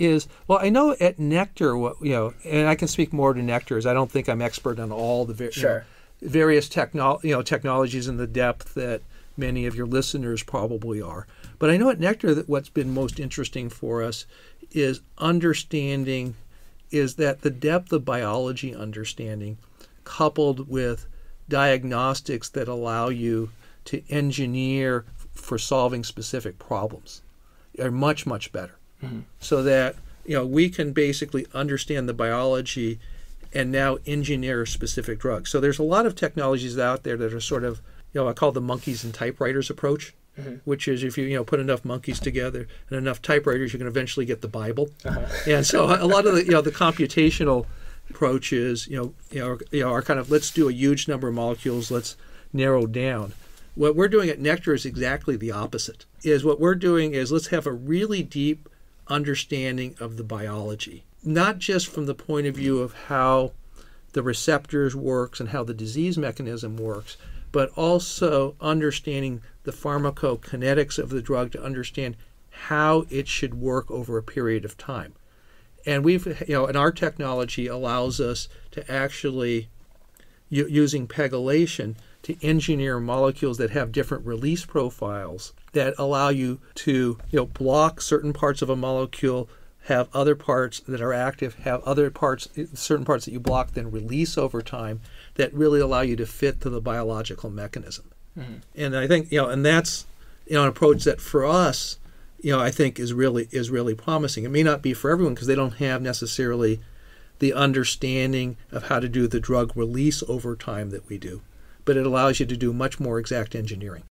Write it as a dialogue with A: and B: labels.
A: is well, I know at Nektar, what you know, and I can speak more to Nektar, as I don't think I'm expert on all the var- you know, various techno- you know technologies in the depth that many of your listeners probably are. But I know at Nektar that what's been most interesting for us is understanding is that the depth of biology understanding coupled with diagnostics that allow you to engineer for solving specific problems are much much better Mm-hmm. so that you know we can basically understand the biology and now engineer specific drugs. So there's a lot of technologies out there that are sort of you know i call the monkeys and typewriters approach mm-hmm. which is if you you know put enough monkeys together and enough typewriters you can eventually get the bible. Uh-huh. And so a lot of the you know the computational approaches you know you know, you know our kind of let's do a huge number of molecules let's narrow down. What we're doing at Nektar is exactly the opposite is what we're doing is let's have a really deep understanding of the biology. Not just from the point of view of how the receptors works and how the disease mechanism works but also understanding the pharmacokinetics of the drug to understand how it should work over a period of time. And we've you know and our technology allows us to actually using pegylation to engineer molecules that have different release profiles that allow you to you know block certain parts of a molecule have other parts that are active have other parts certain parts that you block then release over time that really allow you to fit to the biological mechanism. Hmm. And i think you know and that's you know an approach that for us you know i think is really is really promising. It may not be for everyone because they don't have necessarily the understanding of how to do the drug release over time that we do but it allows you to do much more exact engineering